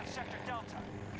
of Sector Delta.